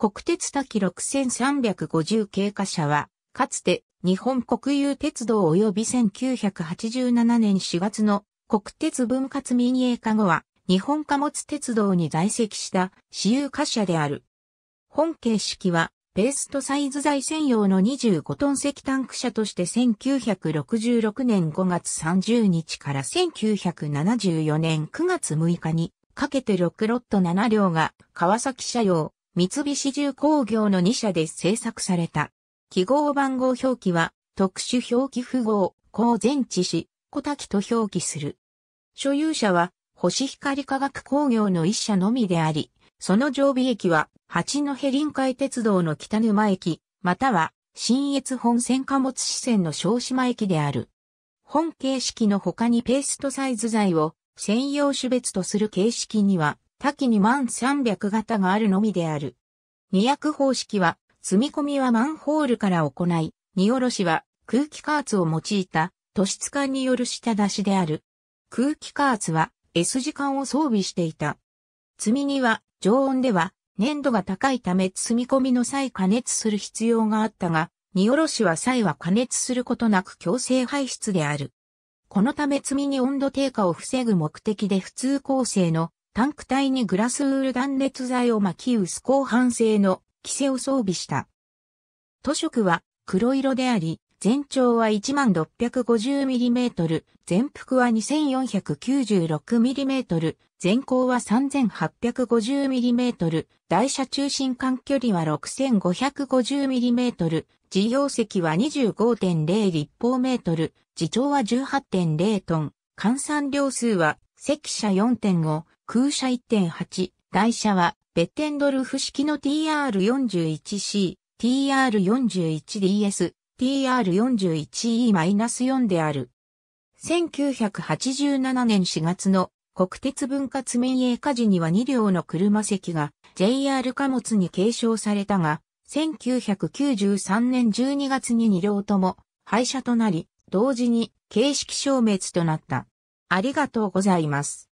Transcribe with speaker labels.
Speaker 1: 国鉄滝6350経過車は、かつて日本国有鉄道及び1987年4月の国鉄分割民営化後は、日本貨物鉄道に在籍した私有貨車である。本形式は、ペーストサイズ材専用の25トン石タンク車として1966年5月30日から1974年9月6日にかけて6ロット7両が川崎車用、三菱重工業の2社で製作された。記号番号表記は特殊表記符号、公前置し、小滝と表記する。所有者は星光科学工業の一社のみであり、その常備駅は八戸臨海鉄道の北沼駅、または新越本線貨物支線の小島駅である。本形式の他にペーストサイズ材を専用種別とする形式には多岐に万300型があるのみである。二役方式は、積み込みはマンホールから行い、荷下ろしは空気加圧を用いた都市管による下出しである。空気加圧は S 時間を装備していた。積み荷は常温では粘度が高いため積み込みの際加熱する必要があったが、荷下ろしは際は加熱することなく強制排出である。このため積みに温度低下を防ぐ目的で普通構成のタンク体にグラスウール断熱材を巻き薄鋼板製の規制を装備した。塗色は黒色であり、全長は 1650mm、全幅は 2496mm、全高は 3850mm、台車中心間距離は 6550mm、事業積は25.0立方メートル、自重は18.0トン、換算量数は、積車4.5、空車1.8、台車は、ベッテンドルフ式の TR41C、TR41DS、TR41E-4 である。1987年4月の国鉄分割民営化時には2両の車席が JR 貨物に継承されたが、1993年12月に2両とも廃車となり、同時に形式消滅となった。ありがとうございます。